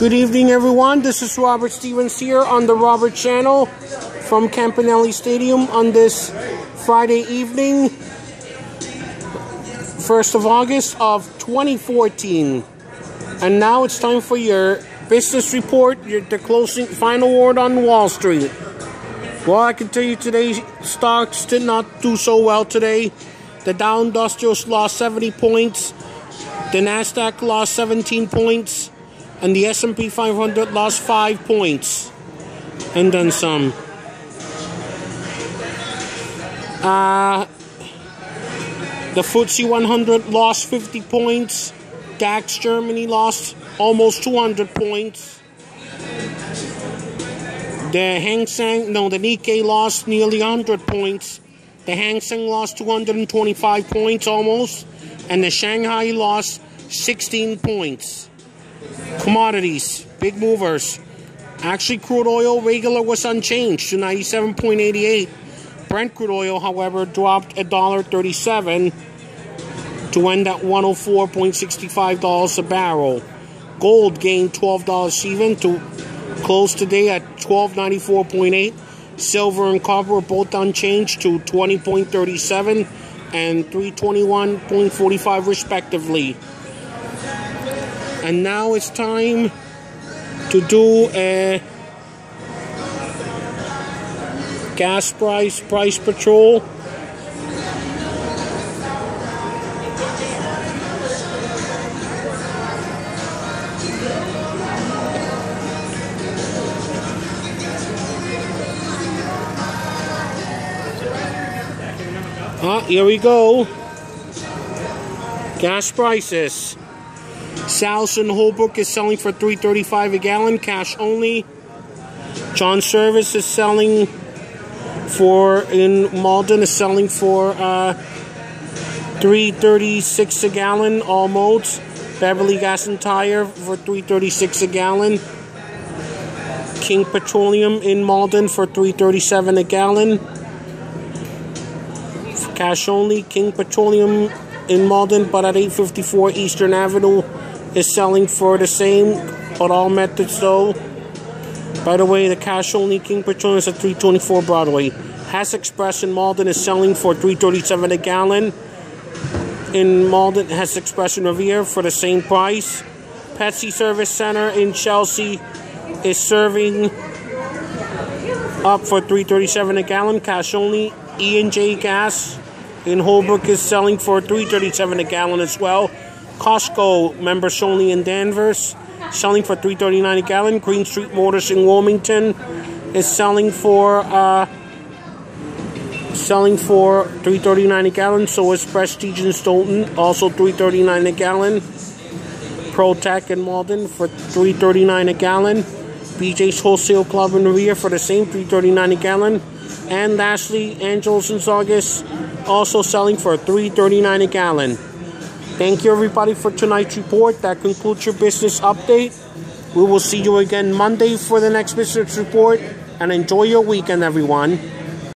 Good evening, everyone. This is Robert Stevens here on the Robert Channel from Campanelli Stadium on this Friday evening, 1st of August of 2014. And now it's time for your business report, your, the closing final word on Wall Street. Well, I can tell you today, stocks did not do so well today. The Dow Industrials lost 70 points. The Nasdaq lost 17 points, and the S&P 500 lost 5 points, and then some. Uh, the FTSE 100 lost 50 points. DAX Germany lost almost 200 points. The Hang Seng, no, the Nikkei lost nearly 100 points. The Hang Seng lost 225 points almost and the Shanghai lost 16 points. Commodities, big movers. Actually, crude oil regular was unchanged to 97.88. Brent crude oil, however, dropped $1.37 to end at $104.65 a barrel. Gold gained $12 even to close today at 1294.8. Silver and copper both unchanged to 20.37 and 321.45 respectively. And now it's time to do a gas price price patrol. Ah, here we go. Gas prices. Salson Holbrook is selling for 3.35 a gallon, cash only. John Service is selling for in Malden is selling for uh, 3.36 a gallon almost. Beverly Gas and Tire for 3.36 a gallon. King Petroleum in Malden for 3.37 a gallon. Cash only, King Petroleum in Malden, but at 854 Eastern Avenue is selling for the same, but all methods though. By the way, the cash only King Petroleum is at 324 Broadway. Hess Express in Malden is selling for 337 a gallon. In Malden, Hess Express in Revere for the same price. Petsy Service Center in Chelsea is serving up for 337 a gallon, cash only. E&J Gas in Holbrook is selling for 3.37 a gallon as well. Costco members only in Danvers selling for 3.39 a gallon. Green Street Motors in Wilmington is selling for uh, selling for 3.39 a gallon. So is Prestige in Stoughton, also 3.39 a gallon. ProTech in Malden for 3.39 a gallon. BJ's Wholesale Club in Revere for the same 3.39 a gallon. And lastly, Angelo's in Saugus also selling for $3.39 a gallon. Thank you everybody for tonight's report. That concludes your business update. We will see you again Monday for the next business report and enjoy your weekend everyone.